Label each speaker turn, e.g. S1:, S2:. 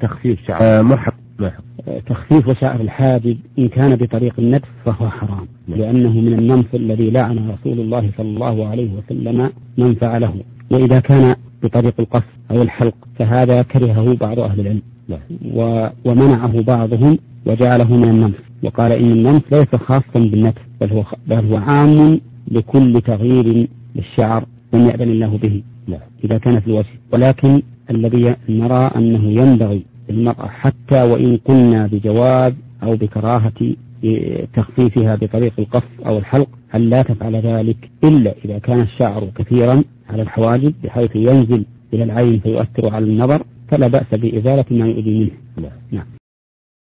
S1: تخفيف شعر. آه مرحب
S2: تخفيف وسائر الحاجب إن كان بطريق النتف فهو حرام لأنه من النمط الذي لعن رسول الله صلى الله عليه وسلم من فعله وإذا كان بطريق القص أو الحلق فهذا كرهه بعض أهل العلم. و ومنعه بعضهم وجعله من النمط. وقال إن النمط ليس خاصا بالنتف بل هو, بل هو عام لكل تغيير للشعر لم يأذن الله به. إذا كان في الوجه. ولكن الذي نرى أنه ينبغي للمرأة حتى وإن قلنا بجواز أو بكراهة تخفيفها بطريق القص أو الحلق أن لا تفعل ذلك إلا إذا كان الشعر كثيرا على الحواجب بحيث ينزل إلى العين فيؤثر على النظر فلا بأس بإزالة ما يؤذي منه. نعم.